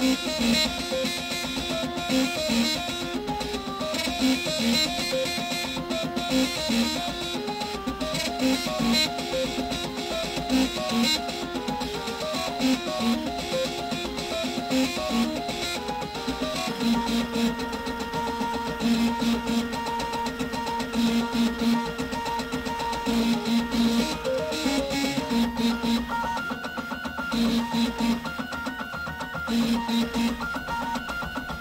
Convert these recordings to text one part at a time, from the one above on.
Beep, beep.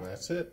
That's it.